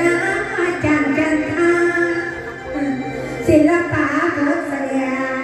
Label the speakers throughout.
Speaker 1: น้าจันจันท์ศิลปะพุทธยง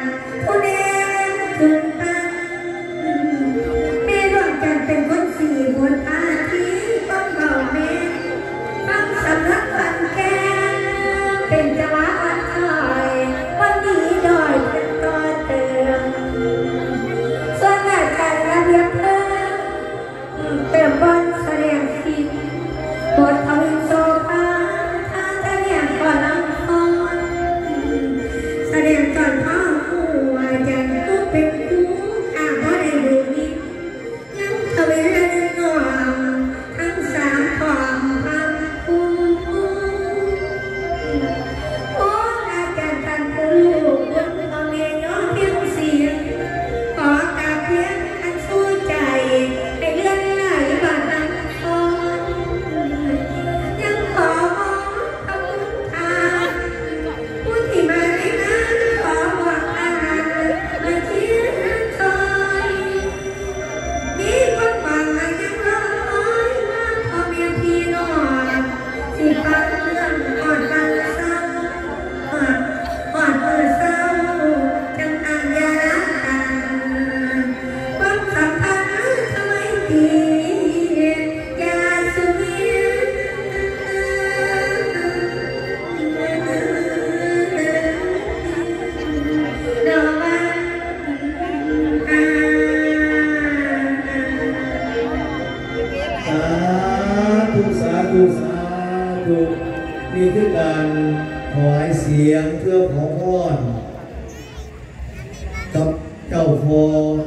Speaker 1: you.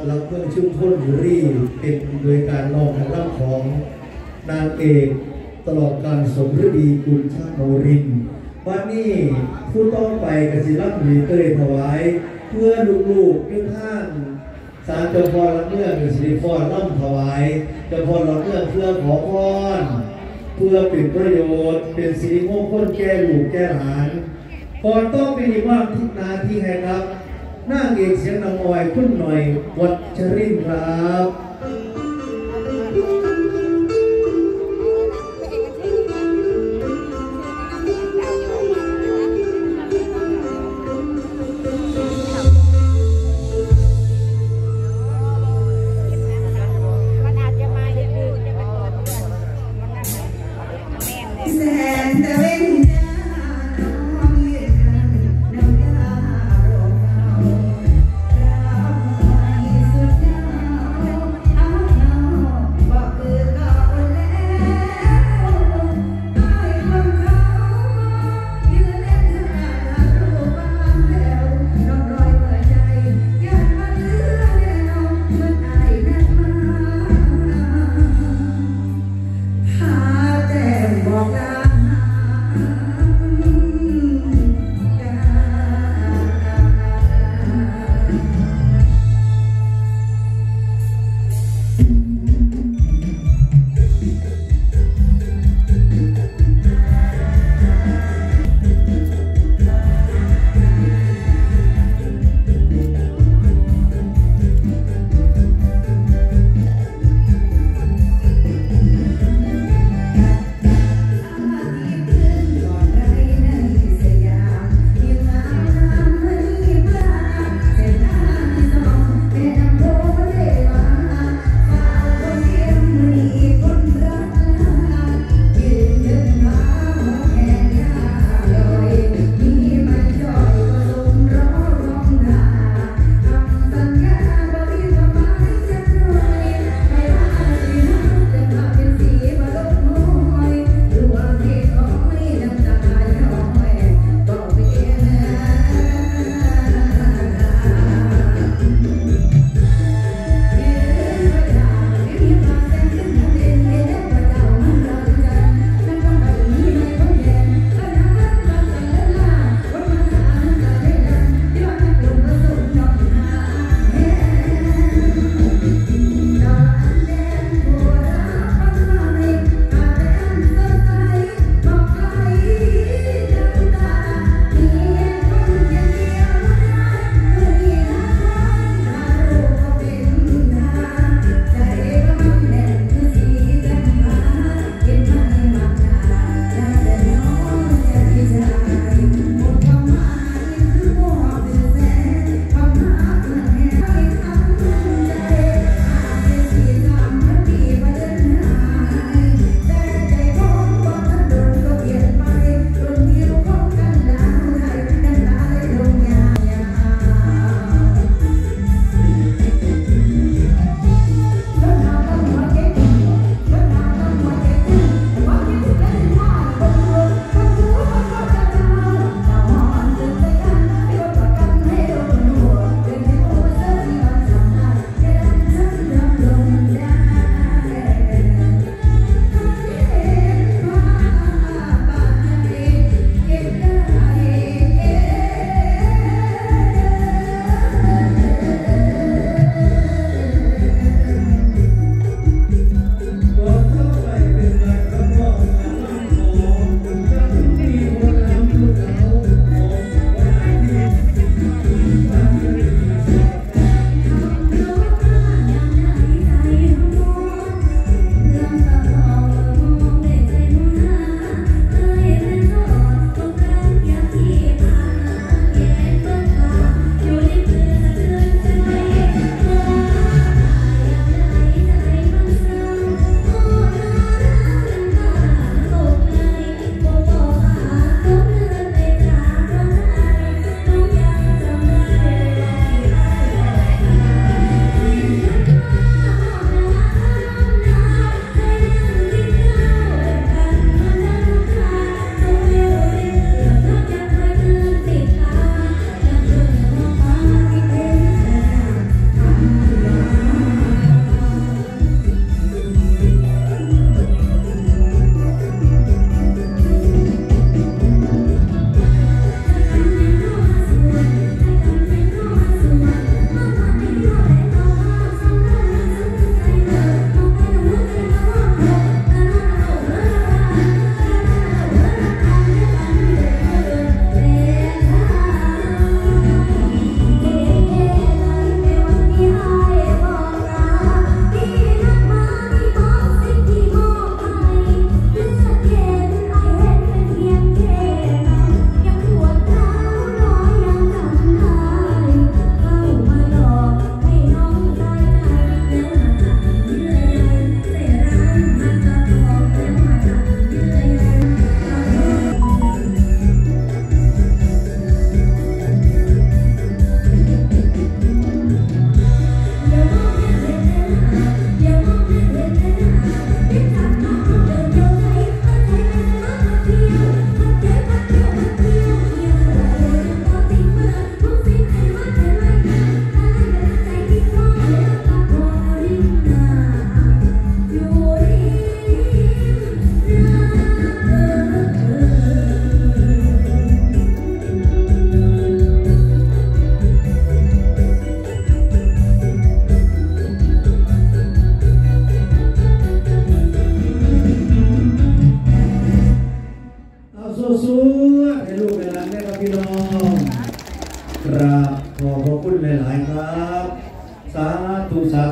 Speaker 1: เราเพื่อชุ่มพ่นยู
Speaker 2: รีเป็นโดยการนองทางด้างของนางเอกตลอดการสมฤดีกุลชาโมรินบ้านนี้ผู้ต้องไปกสิรัตมีเตยถวาย เพื่อลูกๆเรื่งท่านสารเจ้าพรอละเมื่อหรือสิริพรล่ำถวายเจ้าพรอละเมื่อเพื่อขอพรเพื่อเป็นประโยชน์เป็นสีริมงคลแก่ลูกแก้หานพรต้องเป็นมากทุกนาที่แห่งครับ นั่งเอกเสียงนางออยคุณหน่อยวัชรินครับ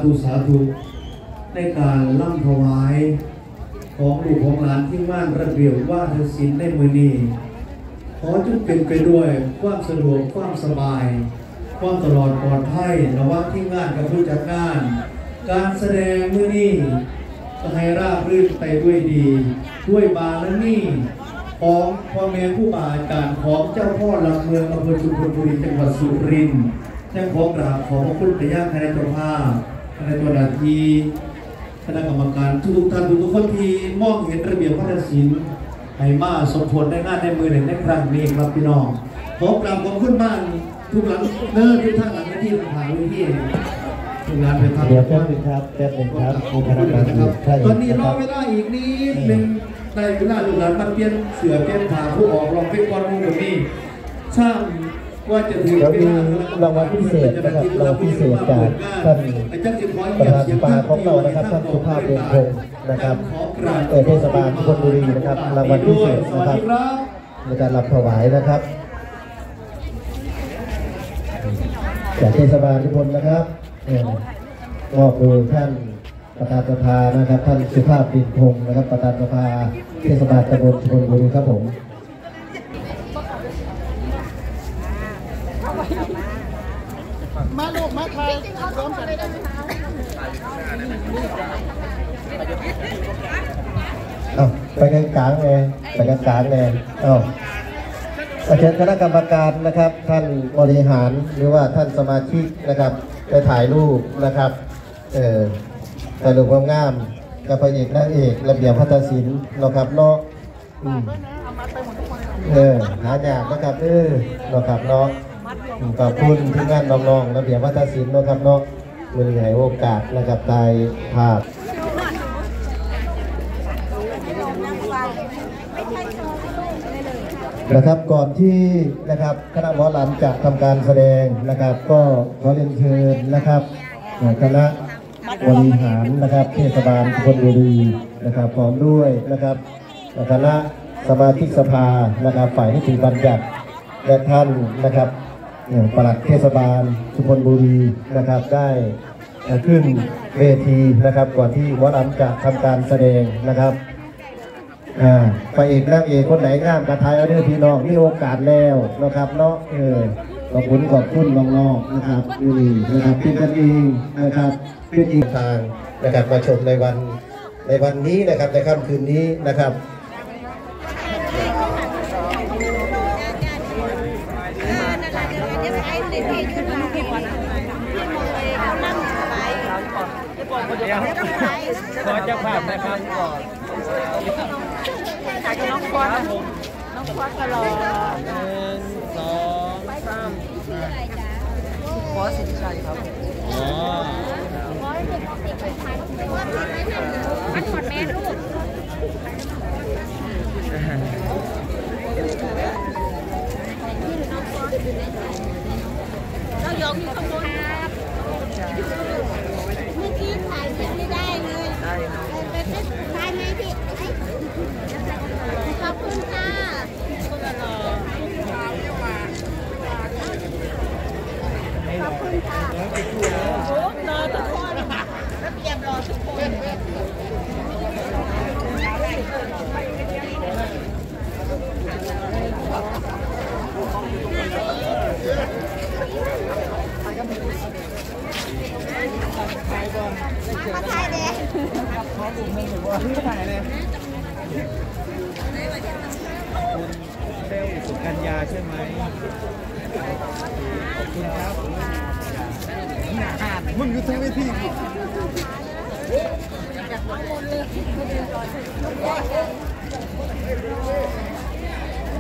Speaker 2: ธุสาธุ ในการล่ำถวาย ของลูกของหลานที่ม่านระเบียบว่าทศิลในมือนี้ขอจงเป็นไปด้วยความสะดวกความสบาย ความตลอดปลอดภัยระหว่างที่งานกับผู้จัดงาน การแสดงมือนี้ก็ให้ราบรื่นไปด้วยดี ด้วยบารมีของพ่อแม่ผู้บาอาจารย์ของเจ้าพ่อหลักเมืองอำเภอชุมพลบุรีจังหวัดสุรินทร์ยังขอกราบขอบพระคุณพระยาคณะเจ้าภาพ คณะตัวนาทีคณะกรรมการทุกๆท่านทุกๆคนที่มองเห็นระเบียบวัฒนศิลป์ให้มาสมผลในงานในมือหนึ่งในครั้งนี้ครับพี่น้องขอกราบขอบคุณมากทุกหลังเนินทุกท่านหลังหน้าที่ทางวิธีทุกงานเป็นทาง
Speaker 3: เดี๋ยวแป๊บนึงครับแป๊บนึงครับ
Speaker 2: ขอบ
Speaker 3: ค
Speaker 2: คุ
Speaker 3: ณะ
Speaker 2: ณ
Speaker 3: กรรม
Speaker 2: นะค
Speaker 3: การ
Speaker 2: รับ
Speaker 3: ใช่
Speaker 2: ตอนนี้
Speaker 3: นะ
Speaker 2: ร
Speaker 3: ค
Speaker 2: อ
Speaker 3: รับ
Speaker 2: เวลาอีกนิดหนึ่งในเวลาลูกหลานมันเปลี่ยนเสือเปลี่ยนผ้าผู้ออกรองเป็นวันมุงกับนี่ช่าง ว่าจะถึง
Speaker 3: เดี๋ยวมี
Speaker 2: รา
Speaker 3: งวัลพิเศษนะครับรางวัลพิเศษจากท่านประธานสภาของเรานะครับท่านสุภาพเรืองพงศ์นะครับเอเทศบาลชลบุรีนะครับรางวัลพิเศษนะครับ
Speaker 2: ดีครับ
Speaker 3: ในการรับถวายนะครับจากเทศบาลทุกคนนะครับมอบโดยท่านประธานสภานะครับ ท่านสุภาพปิ่นพงศ์นะครับ ประธานสภาเทศบาลตำบลชลบุรีครับผม
Speaker 4: มาลูกมาไทยพร้อมกันได้ไหมคะ
Speaker 3: ไปกลางกลางๆเลยไปกลางกลางๆเลยเอาอาเชิญคณะกรรมการนะครับ ท่านบริหารหรือว่าท่านสมาชิกนะครับไปถ่ายรูปนะครับเออถ่ายรูปงามๆกับพระเอกนางเอกระเบียบพัฒศิลป์นะครับเนาะอืมเออหายากนะครับเออนะครับเนาะอืม ขอบคุณที่งานน้องๆระเบียบพัฒนศิลป์นะครับเนาะมือใหญ่โอกาสนะครับถ่ายภาพนะครับก่อนที่นะครับคณะหมอลำจะทำการแสดงนะครับ ก็ขอเรียนเชิญนะครับคณะบริหารนะครับเทศบาลชลบุรีนะครับพร้อมด้วยนะครับคณะสมาชิกสภานะครับฝ่ายนิติบัญญัติและท่านนะครับ ปลัดเทศบาลสุพรรณบุรีนะครับได้ขึ้นเวทีนะครับก่อนที่หมอลำจะทำการแสดงนะครับอ่าไปเอกนางเอกคนไหนงามกระทายเอาเด้อพี่น้องมีโอกาสแล้วนะครับเนาะเออขอบคุณขอบคุณน้องๆนะครับนี่นะครับเป็นกันเองนะครับเป็นอีกทางนะครับมาชมในวันในวันนี้นะครับในค่ำคืนนี้นะครับา
Speaker 5: พนะครับก่อน
Speaker 6: จากน้องควันน้องควันก็รอ
Speaker 5: หนึ่งสองสามขอสินชัยครับอ๋อ
Speaker 6: มันหมดแม่ลูก เรายองอยู่ข้างบนครับเมื่อกี้ถ่ายไม่ได้เลย
Speaker 5: ได้ครับ
Speaker 6: เป็นถ่ายไหมพี่ขอบคุณค่ะขอบคุณค่ะโอ้รอทุกคนแล้วเตรียมรอทุกคน มาถ่ายเด็ก
Speaker 5: เซลล์สุ กัญญาใช่ไหมขอบคุณครับมึงอยู่ทั้งเวที
Speaker 6: น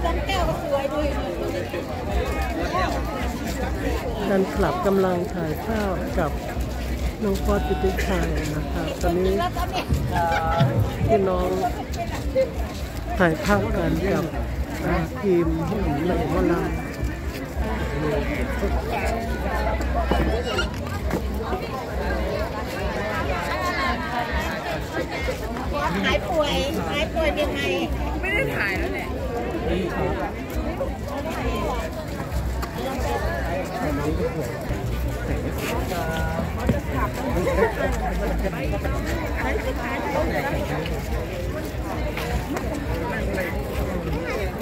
Speaker 6: ้ำแก้วก็สวยด้วย
Speaker 4: แฟนคลับกำลังถ่ายภาพกับน้องฟอสปิติชัยนะครับตอนนี้พี่น้องถ่ายภาพกันกับ ทีมหุ่งวันหา
Speaker 6: ยป่วยหายป่วยเป็นไงไม่ได้ถ่ายแล้วเนี่ย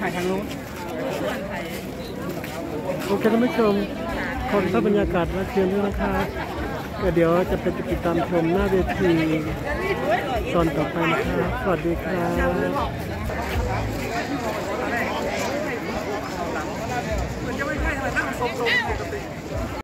Speaker 6: แหละ
Speaker 4: โอเคท่านผู้ชมขอภาพบรรยากาศมาเชียร์ด้วยนะคะก็เดี๋ยวจะไปติดตามชมหน้าเวทีตอนต่อไปนะคะสวัสดีครับ